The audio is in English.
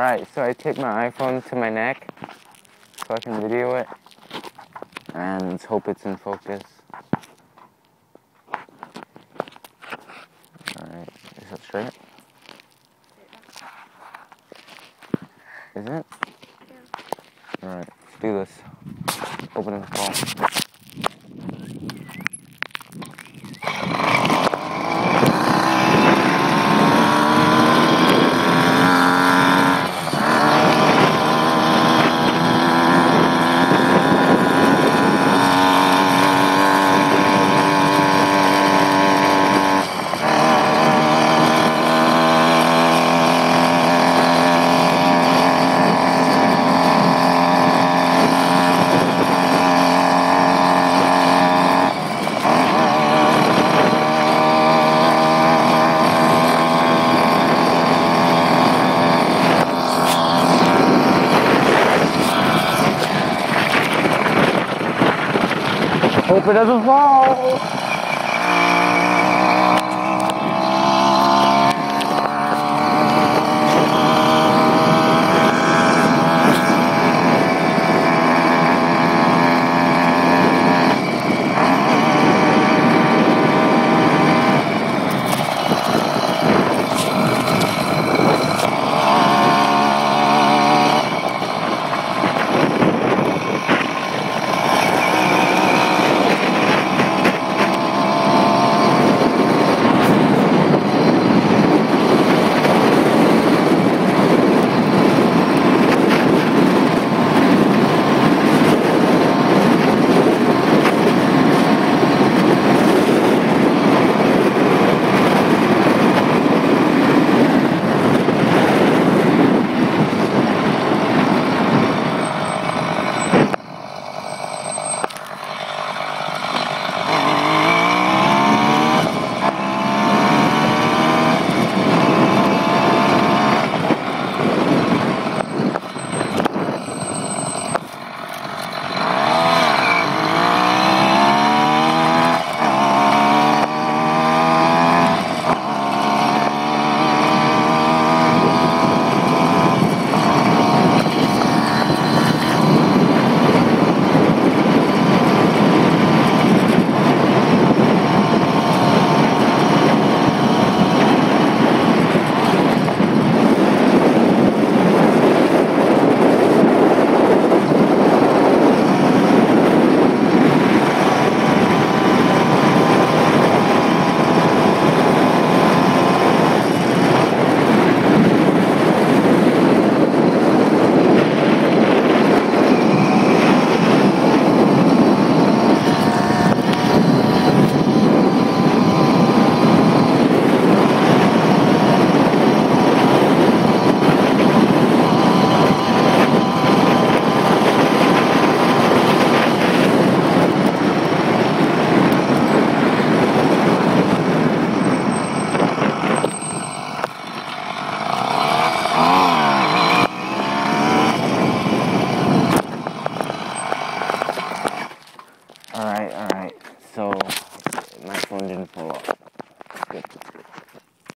Alright, so I take my iPhone to my neck so I can video it. And let's hope it's in focus. Alright, is that straight? Is it? Yeah. Alright, let's do this. Open the phone. Hope it doesn't fall.